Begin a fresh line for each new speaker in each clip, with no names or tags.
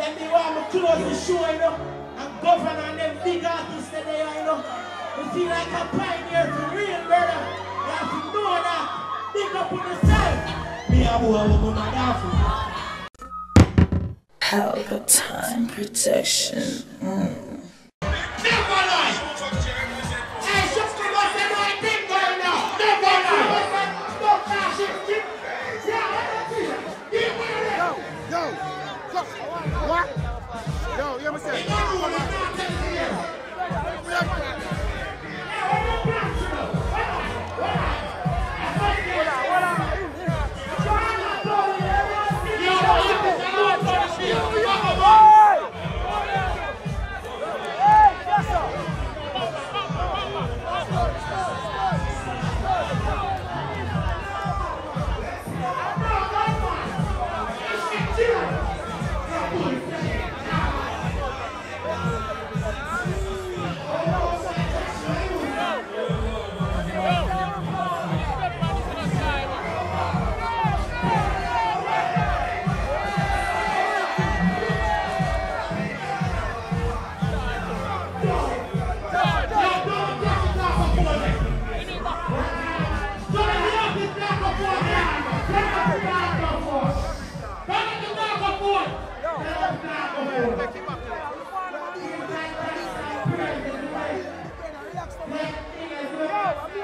Then me want me close the show, you know. And Govana and them big artists they are, you know. We feel like a pioneer for real, brother. You have to know that. Big up on yourself. Me a boy with my mother. Pelpa Time protection. Mm.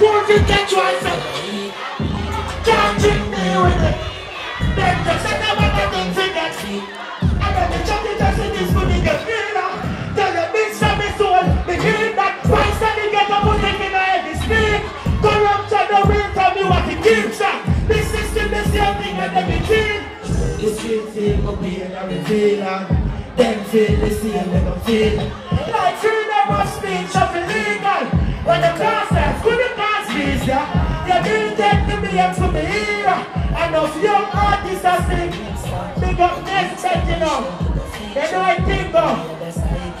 be forty ten twice a Can't trick me with it. Them just say they want the things in that seat. And then they jump into see this money get feel up. Tell the bitch from me soul, me hear that price and they get up it in a heavy speed. Corruption the real tell me what it up. This system is the thing and everything. The street feel up here and reveal and them feel the same when them feel. Like freedom of speech of illegal. When the process couldn't visa, you didn't take the millions from me. And those young artists are sing. Big up next set, you know. They know I think of.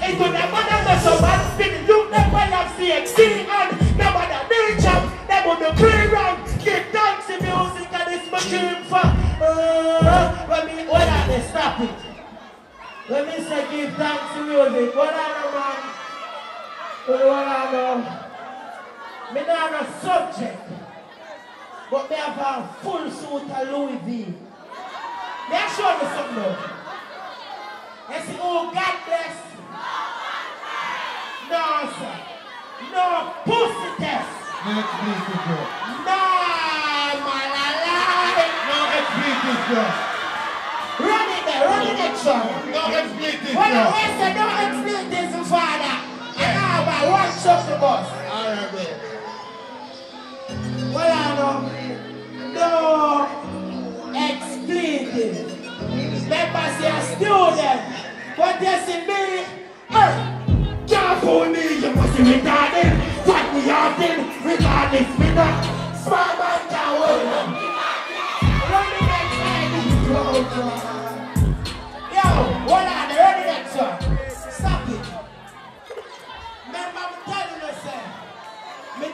It could have been a so bad spin. You never have CXC and never the beach up. They would the pre-run. Give thanks to music and this machine for. Uh, let me, hold they stop it. Let me say give thanks to music. Hold on, man. Hold on, now. Me not a subject, but me have a full suit of Louis V. May I show you something? You see, oh, God bless. No, sir. No pussy test.
No explicit, bro.
No, man, I lie.
No explicit, bro.
Run it there, run it there, son.
No explicit,
When the
bro.
rest of don't explain this, father. And now, one shot the bus.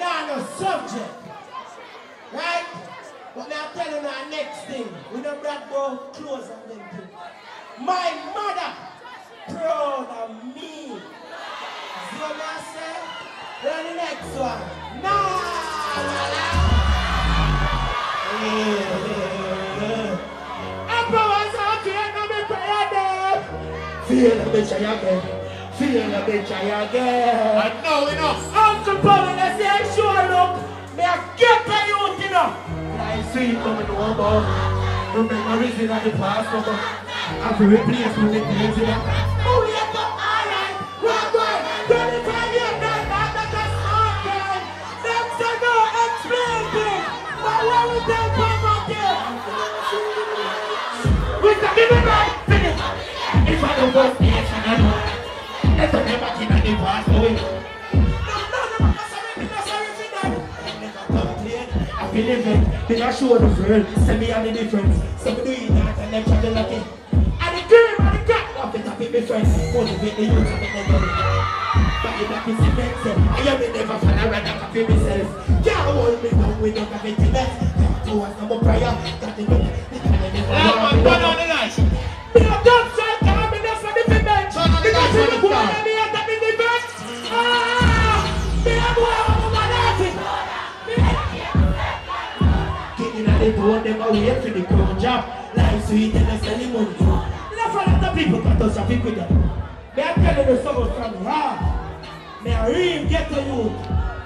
Not no subject. Right? But now telling you our next thing. We don't brag about clothes and them things. My mother proud of me. See what I say? Then the next one. You, me prayer there. Feel the bitch again. Feel the bitch again.
I know enough.
Paul, and I say, sure look, me a get the youth, you know. I see it coming over. Memories in the past, over. I feel replaced with the things in Oh, we have got alright. Right, you tell me I'm not that, that's a smart guy. Them say no, explain this. But what we tell here? We can give it right. Finish. If I don't go, yes, I know. Let's never keep the past away. I feel it, Then I show the friend. Send me the difference. So we do it that and then try to lock it. And the dream and the cat. Off it up with my friends. Motivate the youth and make money. But you back is immense. I am never fall around and copy myself. Can't hold me down with no cavity mess. Two was number prayer. Got the book. The kind of
turn on the.
The door, them a wait for the crown job. Life sweet and a selling money. Enough a lot of people got us traffic with them. Me a telling you something from the heart. Me a real get to you.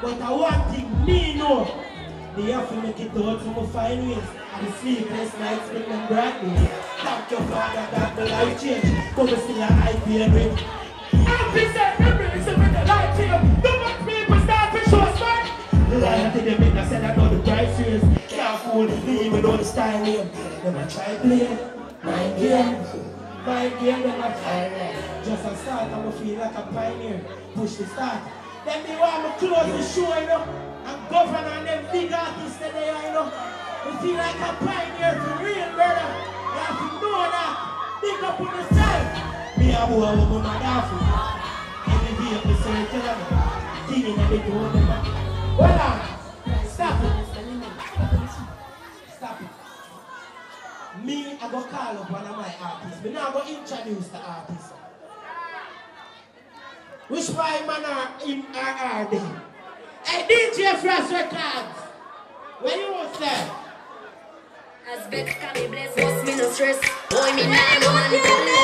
But I want thing me know. Me have to make it out from a fine ways. And the sleepless nights make them bright me. Thank your father that the life change. But we still a high pain rate. Happy say memories with the light change. People start to show smart. Lie to style name. Them a try play. Mind game. Mind game them a try. Just a start I'ma feel like a pioneer. Push the start. Then me want me close the show, you know. And Govana and them big artists that they are, you know. We feel like a pioneer for real, brother. You have to know that. Big up on the style. Me a boy with my mother. Every day up the circle of me. Thinking that they don't Me, I go call up one of my artists. Me now go introduce the artist. Which my man are in they? Hey, DJ Frost Records. Where you was there?
As Bex can be blessed, what's me no stress? Boy, me nah no man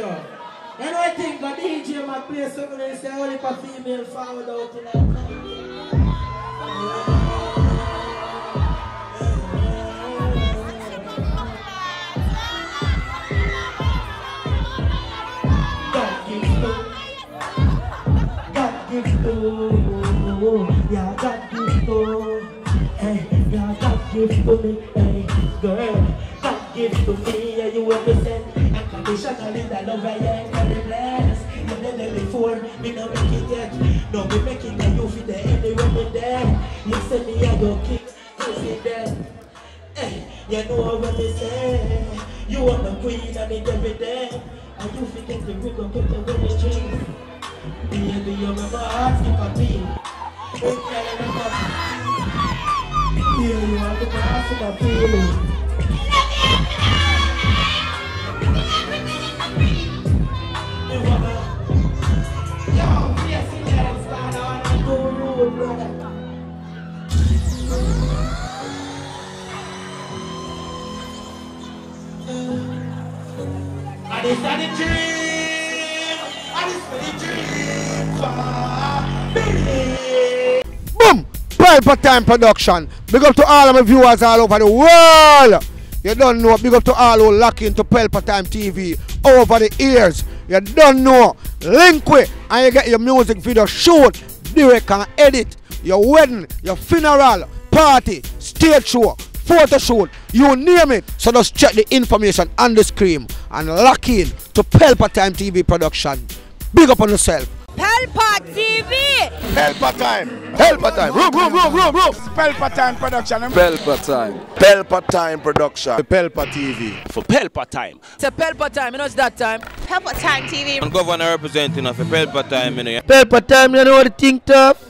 You
know, I think the DJ might play something and say, only for female forward out in that gives to, God gives to, hey, God gives to me, hey, girl, God gives to me, yeah, you represent unconditionally the love I am, and the bless. You never before, me no make it yet, no me making a you feel the anywhere me there. You say me a your king, you see that. Hey, you know what me say. You are the queen and it every day. And you forget the ring up with the wedding ring. Baby, you remember heart skip a beat. Hey, girl, remember. Yeah, you are the boss of my feeling. And it's a dream. And it's a dream. for.
Boom! Pelpa Time Production. Big up to all of my viewers all over the world. You don't know. Big up to all who lock into Pelpa Time TV over the years. You don't know. Link with and you get your music video shoot, direct and edit. Your wedding, your funeral, party, stage show, photo shoot, you name it. So just check the information on the screen and lock in to Pelpa Time TV Production. Big up on yourself.
Pelpa TV.
Pelpa Time. Pelpa Time. Room, room, room, room, room.
Pelpa Time Production.
Pelpa Time.
Pelpa Time Production. Pelpa TV.
For Pelpa Time.
It's a Pelpa time, you know it's that time.
Pelpa Time TV.
And governor representing of Pelpa Time, you know.
Pelpa Time, you know what the thing tough?